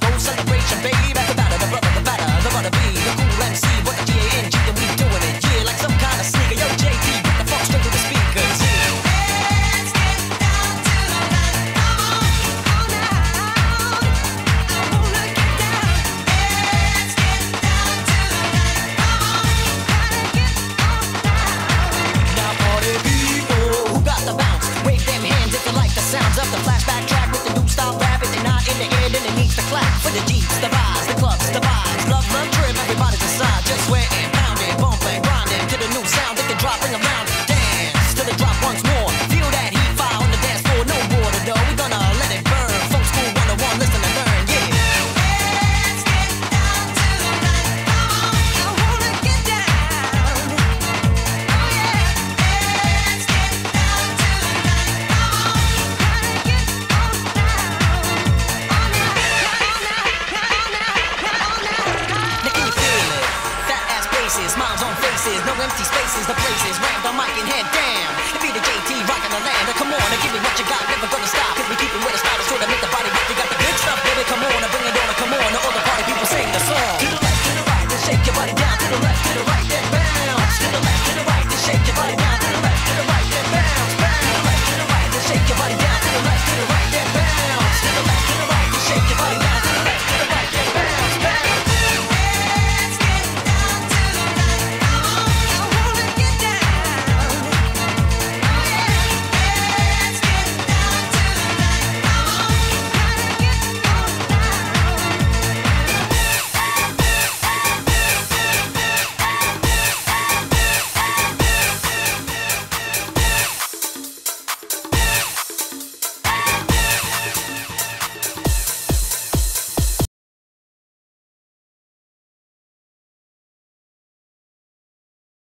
go celebration, baby. slaps, for the G's, the vibes, the clubs, the. empty spaces, the places ram the mic and head down. It be the